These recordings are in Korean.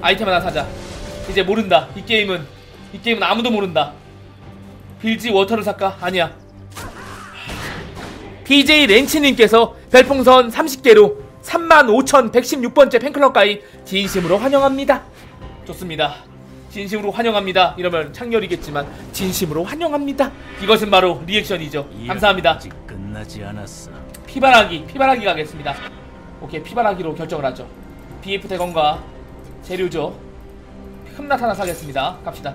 아이템 하나 사자. 이제 모른다. 이 게임은 이 게임은 아무도 모른다. 빌지 워터를 살까? 아니야. BJ 렌치님께서 별풍선 30개로 35,116번째 팬클럽 가입 진심으로 환영합니다. 좋습니다. 진심으로 환영합니다. 이러면 창렬이겠지만 진심으로 환영합니다. 이것은 바로 리액션이죠. 감사합니다. 아직 끝나지 않았어. 피바라기 피바라기 가겠습니다. 오케이 피바라기로 결정을 하죠. BF 대건과 재료죠. 흠낫 하나 사겠습니다. 갑시다.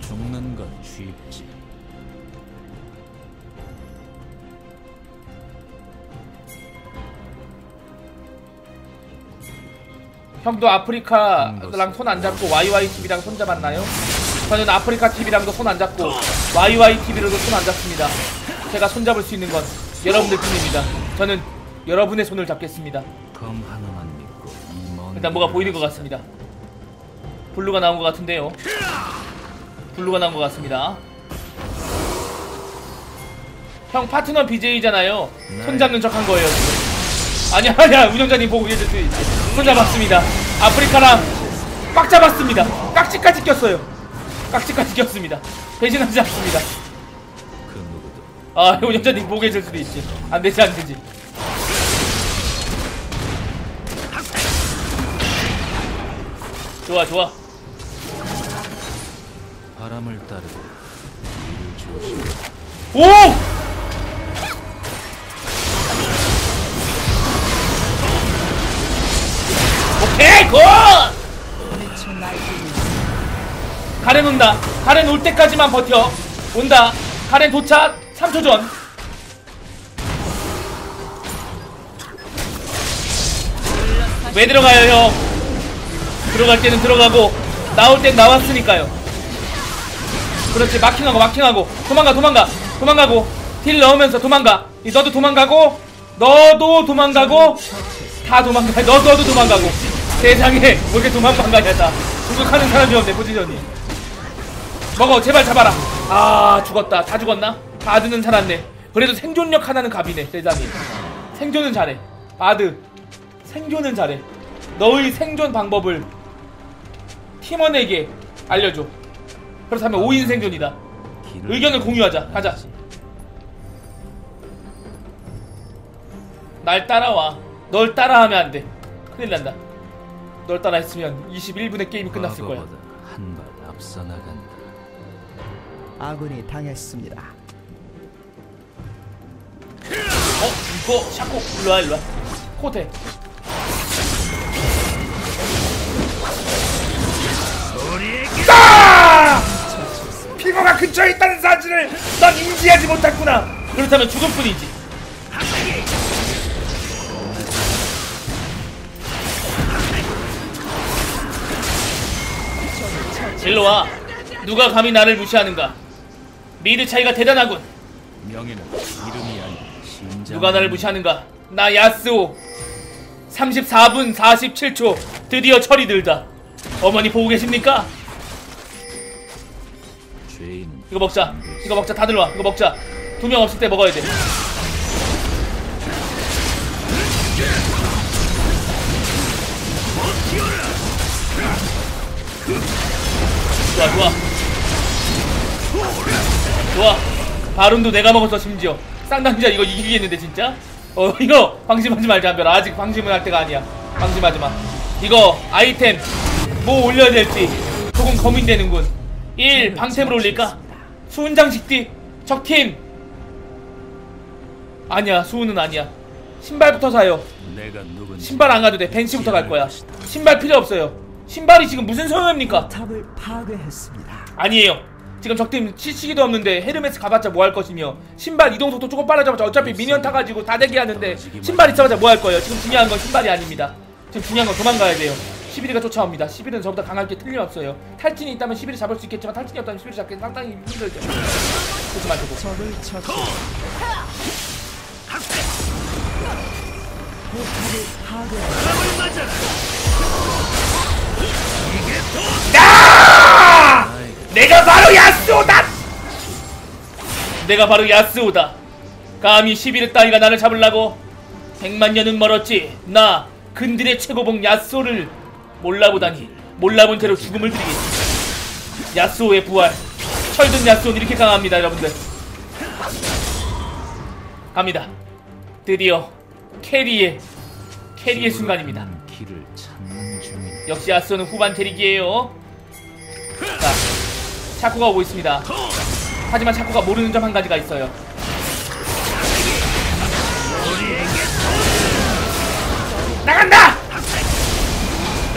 죽는 건 쉽지. 형도 아프리카랑 손 안 잡고 YYTV랑 손 잡았나요? 저는 아프리카 TV랑도 손 안 잡고 YYTV로도 손 안 잡습니다. 제가 손 잡을 수 있는 건 여러분들 뿐입니다. 저는 여러분의 손을 잡겠습니다. 검 하나만 일단 뭐가 보이는 것 같습니다. 블루가 나온 것 같은데요. 블루가 나온 것 같습니다. 형 파트너 BJ잖아요. 손 잡는 척 한 거예요 지금. 아니야 아니야. 운영자님 보고 계실 수 있지 손 잡았습니다. 아프리카랑 꽉 잡았습니다. 깍지까지 꼈어요. 깍지까지 꼈습니다. 배신하지 않습니다. 그아 운영자님 보고 계실 수도 있지. 안되지 안되지 좋아 좋아 바람을 따르고. 오! 오케이 good! 가렌 온다 가렌 올 때까지만 버텨 온다 가렌 도착 3초 전 왜 들어가요 형 들어갈 때는 들어가고 나올 땐 나왔으니까요. 그렇지 마킹하고 마킹하고. 도망가 도망가 도망가고. 딜 넣으면서 도망가. 이 너도 도망가고 너도 도망가고 다 도망가. 너 너도 도망가고. 세상에 왜 이렇게 도망만 가냐 다. 공격하는 사람이 없네 포지션이. 먹어 제발 잡아라. 아 죽었다. 다 죽었나? 바드는 살았네. 그래도 생존력 하나는 갑이네 세상에. 생존은 잘해. 바드. 생존은 잘해. 너의 생존 방법을 팀원에게 알려줘. 그렇다면 5인 생존이다. 의견을 공유하자. 가자. 날 따라와. 널 따라하면 안돼. 큰일 난다. 널 따라 했으면 21분에 게임이 끝났을 거야. 한 발 앞서 나간다. 아군이 당했습니다. 어? 이거 샤코 일로와 일로와. 코테 아! 피버가 근처에 있다는 사실을 넌 인지하지 못했구나 그렇다면 죽을 뿐이지 일로와 누가 감히 나를 무시하는가 미드 차이가 대단하군 명예는 이름이 아닌 심장. 누가 나를 무시하는가? 나 야스오 34분 47초 드디어 철이 들다 어머니 보고 계십니까? 이거 먹자. 이거 먹자. 다들 와. 이거 먹자. 두 명 없을 때 먹어야 돼. 좋아 좋아. 좋아. 바룬도 내가 먹었어 심지어. 쌍당자 이거 이기겠는데 진짜? 어 이거 방심하지 말자 한별아. 아직 방심은 할 때가 아니야. 방심하지 마. 이거 아이템 뭐 올려야 될지. 조금 고민되는군. 1 방템을 올릴까? 수훈장식 뒤 적팀 아니야 수훈은 아니야 신발부터 사요 내가 누군지 신발 안 가도 돼 벤시부터 갈 거야 신발 필요 없어요 신발이 지금 무슨 소용입니까? 탑을 파괴했습니다. 아니에요. 지금 적팀 치치기도 없는데 헤르메스 가봤자 뭐 할 것이며 신발 이동 속도 조금 빨라져봤자 어차피 미니언 타가지고 다 대기하는데 신발 있어봤자 뭐 할 거예요. 지금 중요한 건 신발이 아닙니다. 지금 중요한 건 도망가야 돼요. 11위가 쫓아옵니다. 11위는 저보다 강할 게 틀림없어요. 탈진이 있다면 11위 잡을 수 있겠지만 탈진이 없다면 11위 잡기 상당히 힘들죠. 그렇지 마시고. 적을 처치. 포탑을 파괴. 야! 내가 바로 야스오다! 내가 바로 야스오다. 감히 11위 따위가 나를 잡으려고? 백만 년은 멀었지. 나 근들의 최고봉 야쏘를 몰라보다니 몰라본 채로 죽음을 드리겠습니다. 야쏘의 부활. 철든 야쏘는 이렇게 강합니다, 여러분들. 갑니다. 드디어 캐리의 캐리의 순간입니다. 역시 야쏘는 후반 캐릭이에요. 자, 차코가 오고 있습니다. 하지만 차코가 모르는 점 한 가지가 있어요. 나간다!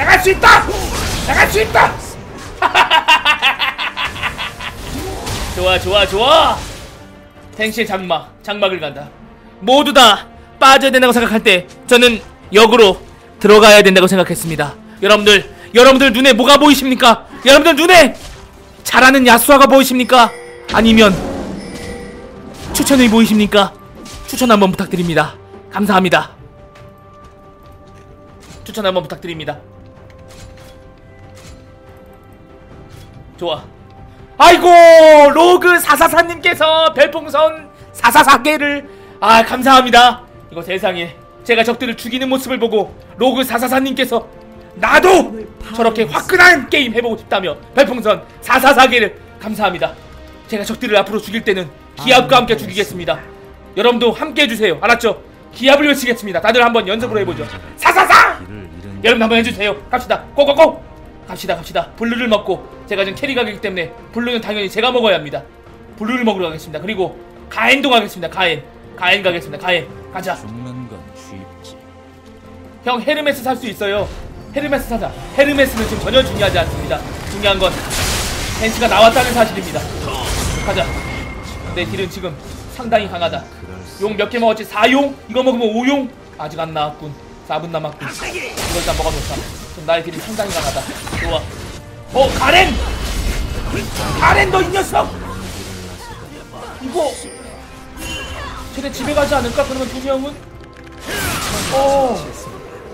나갈 수 있다! 나갈 수 있다! 좋아 좋아 좋아! 텐시의 장막, 장막을 간다. 모두 다 빠져야 된다고 생각할 때 저는 역으로 들어가야 된다고 생각했습니다. 여러분들, 여러분들 눈에 뭐가 보이십니까? 여러분들 눈에 잘하는 야수아가 보이십니까? 아니면 추천이 보이십니까? 추천 한번 부탁드립니다. 감사합니다. 추천 한번 부탁드립니다. 좋아. 아이고 로그 사사사님께서 별풍선 사사사개를 아 감사합니다. 이거 세상에 제가 적들을 죽이는 모습을 보고 로그 사사사님께서 나도 저렇게 화끈한 게임 해보고 싶다며 별풍선 사사사개를 감사합니다. 제가 적들을 앞으로 죽일 때는 기합과 함께 죽이겠습니다. 여러분도 함께 해주세요. 알았죠? 기합을 외치겠습니다. 다들 한번 연습으로 해보죠. 사사사! 여러분 한번 해주세요. 갑시다. go go go. 갑시다 갑시다. 블루를 먹고 제가 지금 carry가기 때문에 블루는 당연히 제가 먹어야 합니다. 블루를 먹으러 가겠습니다. 그리고 가엔도 가겠습니다. 가엔. 가엔 가겠습니다. 가엔. 가자. 죽는 건 쉽지 형 헤르메스 살 수 있어요. 헤르메스 사자. 헤르메스는 지금 전혀 중요하지 않습니다. 중요한 건 벤시가 나왔다는 사실입니다. 가자. 내 딜은 지금 상당히 강하다. 용 몇 개 먹었지? 4용? 이거 먹으면 5용? 아직 안 나왔군. 4분 남았군. 이거 일단 먹어놓자. 나의 딜이 상당히 강하다. 좋아. 어, 가렌! 가렌 너 이 녀석! 이거 쟤네 집에 가지 않을까? 그러면 두 명은? 어,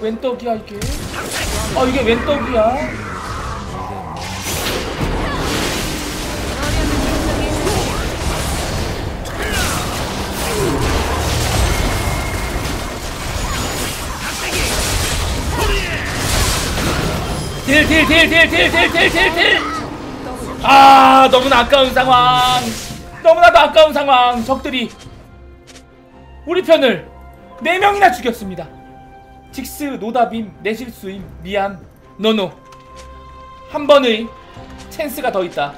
웬 떡이야 이게? 아 이게 웬 떡이야? 딜 딜 딜 딜 딜 딜 딜 딜 딜. 아 너무나 아까운 상황. 너무나도 아까운 상황 적들이. 우리 편을 4명이나 죽였습니다. 직스 노답임 내 실수임 미안 no no. 한 번의 찬스가 더 있다.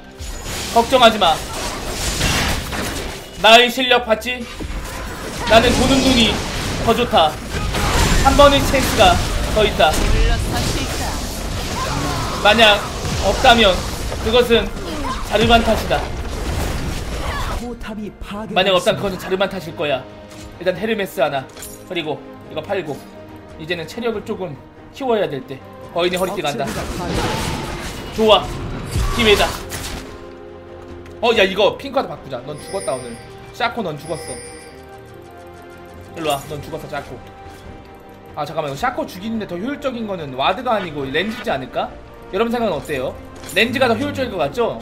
걱정하지 마. 나의 실력 봤지? 나는 보는 눈이 더 좋다. 한 번의 찬스가 더 있다 만약 없다면 그것은 자르반 탓이다. 만약 없다면 그것은 자르반 탓일 거야. 일단 헤르메스 하나 그리고 이거 팔고 이제는 체력을 조금 키워야 될 때. 거인의 허리띠 간다. 좋아 기회다. 어 야 이거 핑크하드 바꾸자. 넌 죽었다 오늘. 샤코 넌 죽었어. 일로 와. 넌 죽었어 샤코. 아 잠깐만 이거 샤코 죽이는데 더 효율적인 거는 와드가 아니고 렌즈지 않을까? 여러분 생각은 어때요? 렌즈가 더 효율적일 것 같죠?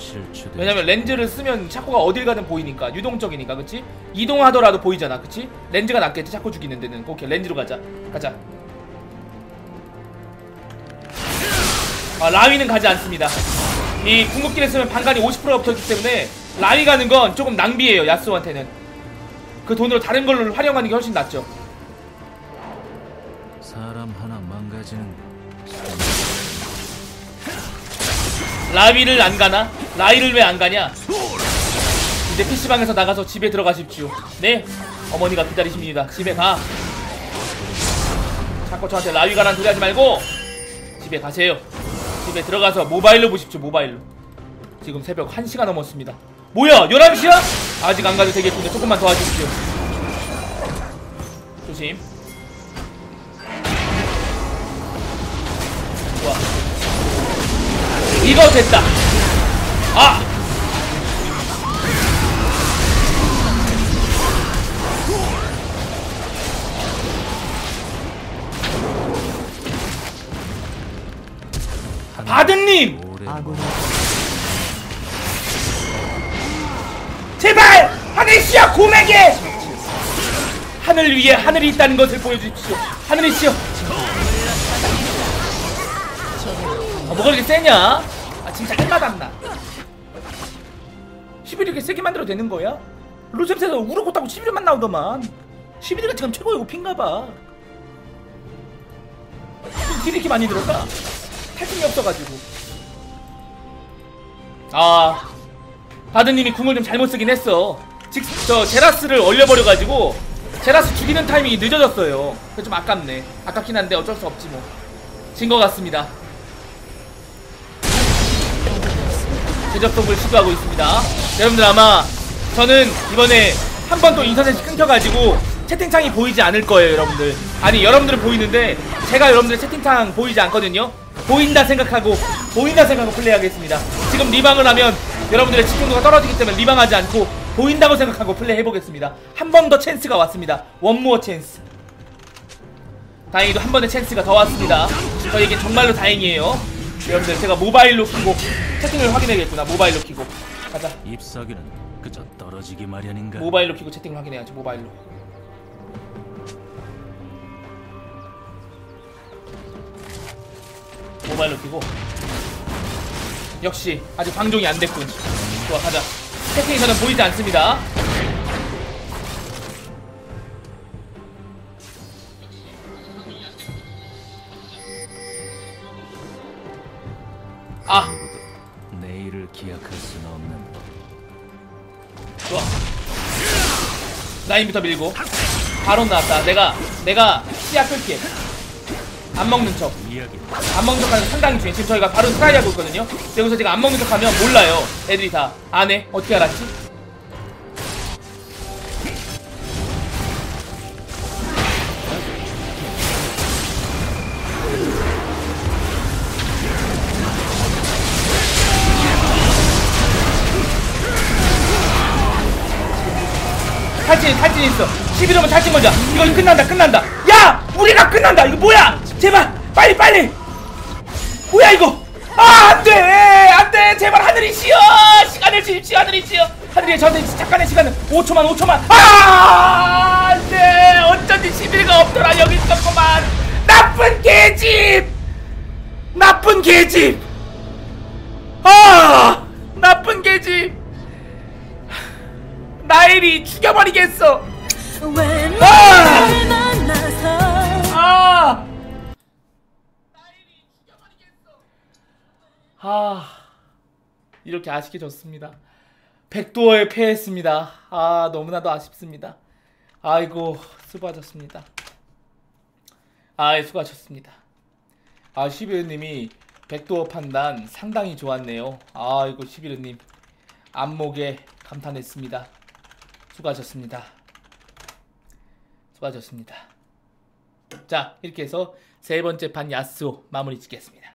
왜냐면 렌즈를 쓰면 샤코가 어딜 가든 보이니까 유동적이니까 그치? 이동하더라도 보이잖아 그치? 렌즈가 낫겠지 샤코 죽이는 데는 오케이 렌즈로 가자 가자 아 라위는 가지 않습니다 이 궁극기를 쓰면 반간이 50%가 붙었기 때문에 라위 가는 건 조금 낭비예요 야스오한테는 그 돈으로 다른 걸로 활용하는 게 훨씬 낫죠 사람 하나 망가지는 라위를 안 가나? 라위를 왜 안 가냐? 이제 PC방에서 나가서 집에 들어가십시오. 네, 어머니가 기다리십니다. 집에 가. 자꾸 저한테 라위 가란 소리 하지 말고 집에 가세요. 집에 들어가서 모바일로 보십시오. 모바일로. 지금 새벽 1시가 넘었습니다. 뭐야? 11시야? 아직 안 가도 되겠군요. 조금만 더 하십시오. 조심. 좋아. 이거 됐다. 아! 바든님! 제발! 하늘씨여 곰에게! 하늘 위에 하늘이 있다는 것을 보여주십시오. 하늘이시여! 뭐가 그렇게 세냐? 아 진짜 할맛없나. 11 이렇게 세게 만들어도 되는 거야? 로셈스에서 우르고 타고 11만 나오더만. 11이가 지금 최고의 오핀가봐. 딜이 이렇게 많이 들어가? 탈진이 없어가지고. 아 바드님이 궁을 좀 잘못 쓰긴 했어. 즉 저 제라스를 얼려버려가지고 제라스 죽이는 타이밍이 늦어졌어요. 그래서 좀 아깝네. 아깝긴 한데 어쩔 수 없지 뭐진 것 같습니다 제접속을 시도하고 있습니다. 여러분들 아마 저는 이번에 한 번 또 인터넷이 끊겨가지고 채팅창이 보이지 않을 거예요 여러분들. 아니 여러분들은 보이는데 제가 여러분들 채팅창 보이지 않거든요. 보인다 생각하고 보인다 생각하고 플레이하겠습니다. 지금 리방을 하면 여러분들의 집중도가 떨어지기 때문에 리방하지 않고 보인다고 생각하고 플레이 해보겠습니다. 한 번 더 찬스가 왔습니다. one more 찬스 다행히도 한 번의 찬스가 더 왔습니다. 저에게 정말로 다행이에요. 여러분들 제가 모바일로 키고 채팅을 확인해야겠구나. 모바일로 키고. 가자. 잎사귀는 그저 떨어지기 마련인가? 모바일로 키고 채팅을 확인해야지 모바일로. 모바일로 키고. 역시 아직 방종이 안 됐군. 좋아 가자. 채팅이 저는 보이지 않습니다 좋아. 라인부터 밀고. 바론 나왔다. 내가 내가 시야 끌게. 안 먹는 척. 안 먹는 척 하는 게 상당히 중요해 지금 저희가 바론 try 하고 있거든요. 여기서 제가 안 먹는 척 하면 몰라요. 애들이 다. 안 해? 어떻게 알았지? 탈진 탈진 있어. 11호면 탈진 거자 이거 끝난다 끝난다. 야! 우리가 끝난다! 이거 뭐야? 제발 빨리 빨리! 뭐야 이거? 아 안돼! 안돼! 제발 하늘이시여 시간을 주십시오 하늘이시여 하늘이 저한테 잠깐의 시간을. 5초만 5초만. 아! 안돼! 어쩐지 11 이렇게 아쉽게 졌습니다. 백도어에 패했습니다. 아 너무나도 아쉽습니다. 아이고 수고하셨습니다. 아 수고하셨습니다. 아 시비르님이 백도어 판단 상당히 좋았네요. 아이고 시비르님 안목에 감탄했습니다. 수고하셨습니다. 수고하셨습니다. 자 이렇게 해서 세 번째 판 야스오 마무리 짓겠습니다.